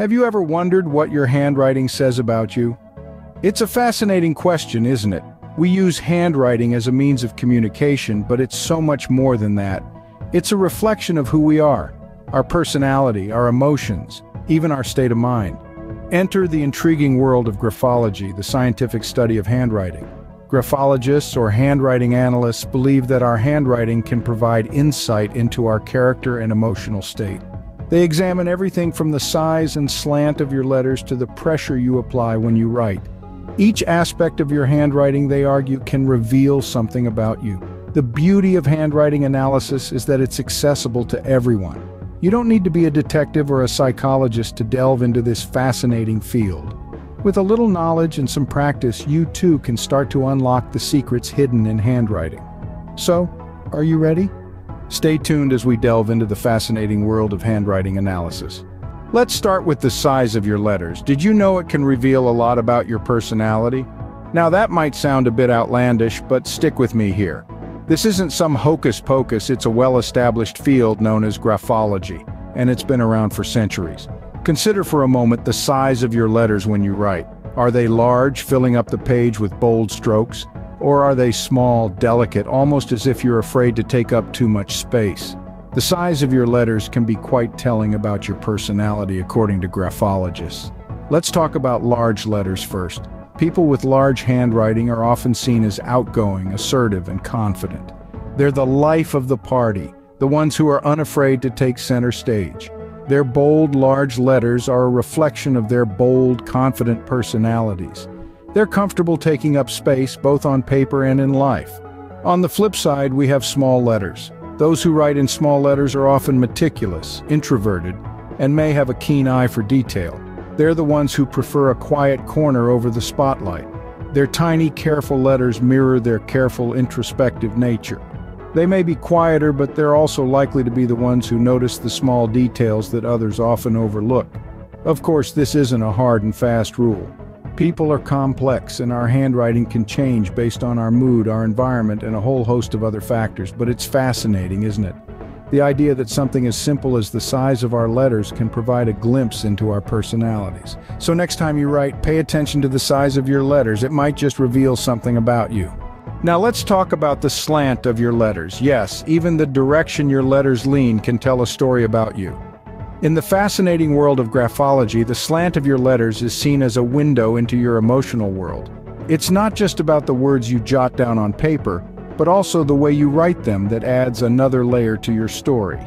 Have you ever wondered what your handwriting says about you? It's a fascinating question, isn't it? We use handwriting as a means of communication, but it's so much more than that. It's a reflection of who we are, our personality, our emotions, even our state of mind. Enter the intriguing world of graphology, the scientific study of handwriting. Graphologists or handwriting analysts believe that our handwriting can provide insight into our character and emotional state. They examine everything from the size and slant of your letters to the pressure you apply when you write. Each aspect of your handwriting, they argue, can reveal something about you. The beauty of handwriting analysis is that it's accessible to everyone. You don't need to be a detective or a psychologist to delve into this fascinating field. With a little knowledge and some practice, you too can start to unlock the secrets hidden in handwriting. So, are you ready? Stay tuned as we delve into the fascinating world of handwriting analysis. Let's start with the size of your letters. Did you know it can reveal a lot about your personality? Now that might sound a bit outlandish, but stick with me here. This isn't some hocus pocus, it's a well-established field known as graphology, and it's been around for centuries. Consider for a moment the size of your letters when you write. Are they large, filling up the page with bold strokes? Or are they small, delicate, almost as if you're afraid to take up too much space? The size of your letters can be quite telling about your personality according to graphologists. Let's talk about large letters first. People with large handwriting are often seen as outgoing, assertive, and confident. They're the life of the party, the ones who are unafraid to take center stage. Their bold, large letters are a reflection of their bold, confident personalities. They're comfortable taking up space both on paper and in life. On the flip side, we have small letters. Those who write in small letters are often meticulous, introverted, and may have a keen eye for detail. They're the ones who prefer a quiet corner over the spotlight. Their tiny, careful letters mirror their careful, introspective nature. They may be quieter, but they're also likely to be the ones who notice the small details that others often overlook. Of course, this isn't a hard and fast rule. People are complex, and our handwriting can change based on our mood, our environment, and a whole host of other factors, but it's fascinating, isn't it? The idea that something as simple as the size of our letters can provide a glimpse into our personalities. So next time you write, pay attention to the size of your letters. It might just reveal something about you. Now let's talk about the slant of your letters. Yes, even the direction your letters lean can tell a story about you. In the fascinating world of graphology, the slant of your letters is seen as a window into your emotional world. It's not just about the words you jot down on paper, but also the way you write them that adds another layer to your story.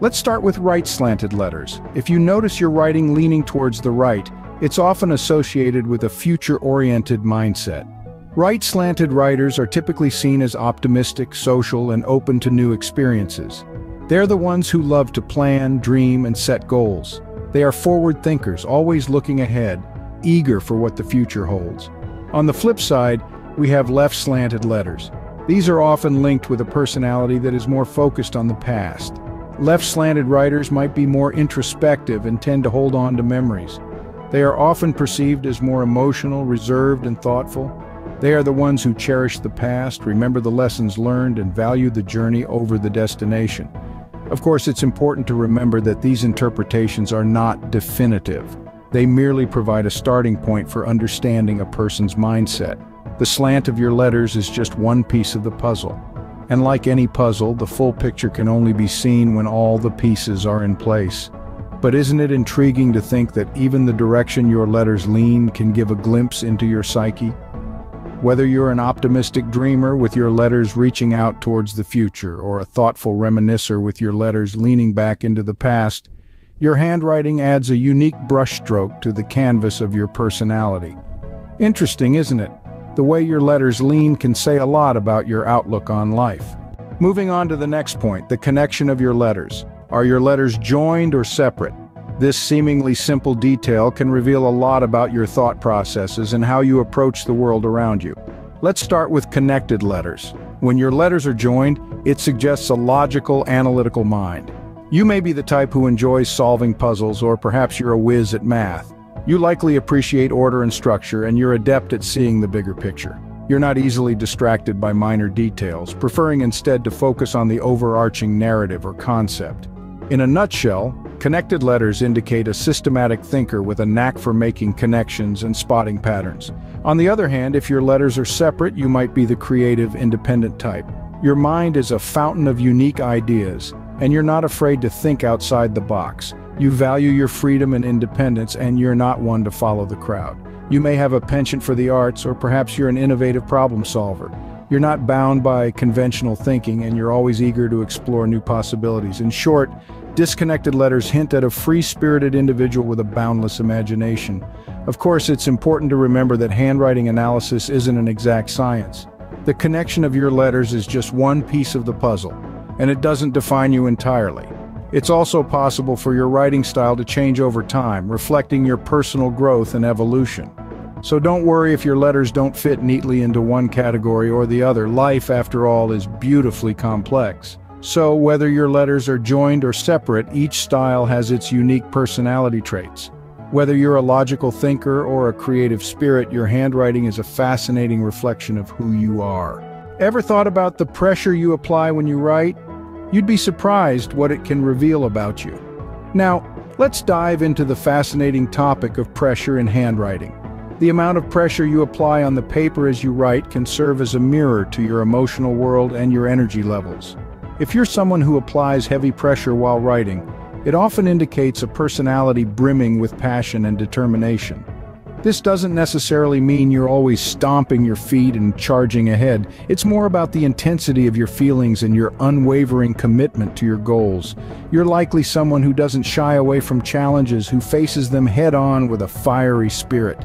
Let's start with right slanted letters. If you notice your writing leaning towards the right, it's often associated with a future-oriented mindset. Right slanted writers are typically seen as optimistic, social, and open to new experiences. They're the ones who love to plan, dream, and set goals. They are forward thinkers, always looking ahead, eager for what the future holds. On the flip side, we have left slanted letters. These are often linked with a personality that is more focused on the past. Left slanted writers might be more introspective and tend to hold on to memories. They are often perceived as more emotional, reserved, and thoughtful. They are the ones who cherish the past, remember the lessons learned, and value the journey over the destination. Of course, it's important to remember that these interpretations are not definitive. They merely provide a starting point for understanding a person's mindset. The slant of your letters is just one piece of the puzzle. And like any puzzle, the full picture can only be seen when all the pieces are in place. But isn't it intriguing to think that even the direction your letters lean can give a glimpse into your psyche? Whether you're an optimistic dreamer with your letters reaching out towards the future or a thoughtful reminiscer with your letters leaning back into the past, your handwriting adds a unique brushstroke to the canvas of your personality. Interesting, isn't it? The way your letters lean can say a lot about your outlook on life. Moving on to the next point, the connection of your letters. Are your letters joined or separate? This seemingly simple detail can reveal a lot about your thought processes and how you approach the world around you. Let's start with connected letters. When your letters are joined, it suggests a logical, analytical mind. You may be the type who enjoys solving puzzles or perhaps you're a whiz at math. You likely appreciate order and structure and you're adept at seeing the bigger picture. You're not easily distracted by minor details, preferring instead to focus on the overarching narrative or concept. In a nutshell, Connected letters indicate a systematic thinker with a knack for making connections and spotting patterns. On the other hand, if your letters are separate, you might be the creative, independent type. Your mind is a fountain of unique ideas, and you're not afraid to think outside the box. You value your freedom and independence, and you're not one to follow the crowd. You may have a penchant for the arts, or perhaps you're an innovative problem solver. You're not bound by conventional thinking, and you're always eager to explore new possibilities. In short, disconnected letters hint at a free-spirited individual with a boundless imagination. Of course, it's important to remember that handwriting analysis isn't an exact science. The connection of your letters is just one piece of the puzzle, and it doesn't define you entirely. It's also possible for your writing style to change over time, reflecting your personal growth and evolution. So don't worry if your letters don't fit neatly into one category or the other. Life, after all, is beautifully complex. So whether your letters are joined or separate, each style has its unique personality traits. Whether you're a logical thinker or a creative spirit, your handwriting is a fascinating reflection of who you are. Ever thought about the pressure you apply when you write? You'd be surprised what it can reveal about you. Now, let's dive into the fascinating topic of pressure in handwriting. The amount of pressure you apply on the paper as you write can serve as a mirror to your emotional world and your energy levels. If you're someone who applies heavy pressure while writing, it often indicates a personality brimming with passion and determination. This doesn't necessarily mean you're always stomping your feet and charging ahead. It's more about the intensity of your feelings and your unwavering commitment to your goals. You're likely someone who doesn't shy away from challenges, who faces them head-on with a fiery spirit.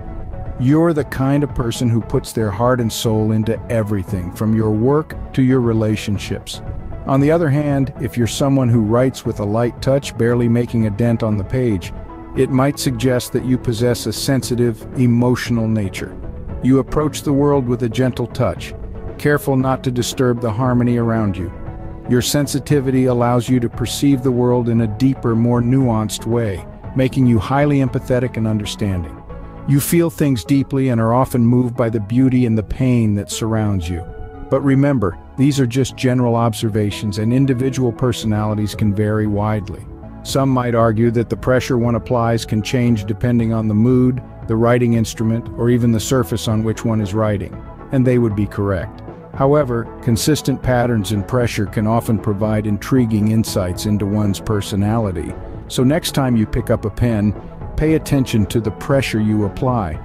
You're the kind of person who puts their heart and soul into everything, from your work to your relationships. On the other hand, if you're someone who writes with a light touch, barely making a dent on the page, it might suggest that you possess a sensitive, emotional nature. You approach the world with a gentle touch, careful not to disturb the harmony around you. Your sensitivity allows you to perceive the world in a deeper, more nuanced way, making you highly empathetic and understanding. You feel things deeply and are often moved by the beauty and the pain that surrounds you. But remember, these are just general observations and individual personalities can vary widely. Some might argue that the pressure one applies can change depending on the mood, the writing instrument, or even the surface on which one is writing, and they would be correct. However, consistent patterns in pressure can often provide intriguing insights into one's personality, so next time you pick up a pen, pay attention to the pressure you apply.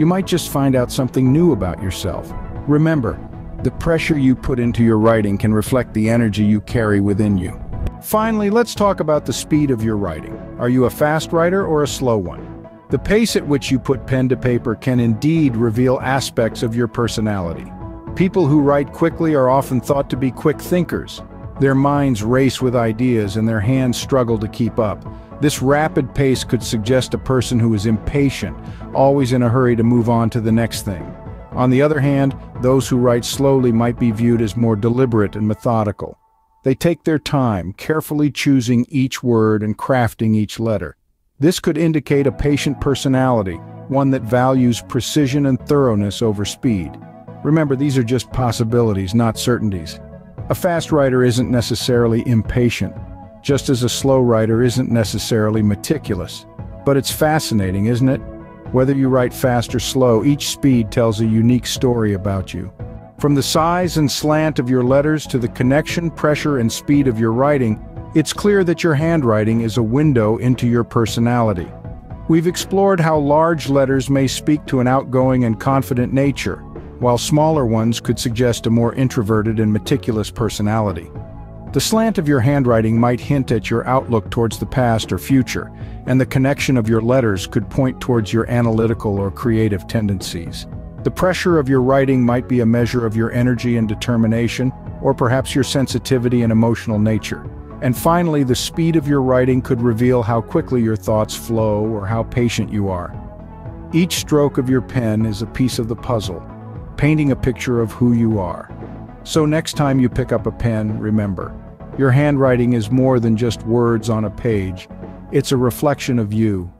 You might just find out something new about yourself. Remember, the pressure you put into your writing can reflect the energy you carry within you. Finally, let's talk about the speed of your writing. Are you a fast writer or a slow one? The pace at which you put pen to paper can indeed reveal aspects of your personality. People who write quickly are often thought to be quick thinkers. Their minds race with ideas and their hands struggle to keep up. This rapid pace could suggest a person who is impatient, always in a hurry to move on to the next thing. On the other hand, those who write slowly might be viewed as more deliberate and methodical. They take their time, carefully choosing each word and crafting each letter. This could indicate a patient personality, one that values precision and thoroughness over speed. Remember, these are just possibilities, not certainties. A fast writer isn't necessarily impatient, just as a slow writer isn't necessarily meticulous. But it's fascinating, isn't it? Whether you write fast or slow, each speed tells a unique story about you. From the size and slant of your letters to the connection, pressure, and speed of your writing, it's clear that your handwriting is a window into your personality. We've explored how large letters may speak to an outgoing and confident nature, while smaller ones could suggest a more introverted and meticulous personality. The slant of your handwriting might hint at your outlook towards the past or future, and the connection of your letters could point towards your analytical or creative tendencies. The pressure of your writing might be a measure of your energy and determination, or perhaps your sensitivity and emotional nature. And finally, the speed of your writing could reveal how quickly your thoughts flow or how patient you are. Each stroke of your pen is a piece of the puzzle, painting a picture of who you are. So next time you pick up a pen, remember, your handwriting is more than just words on a page. It's a reflection of you,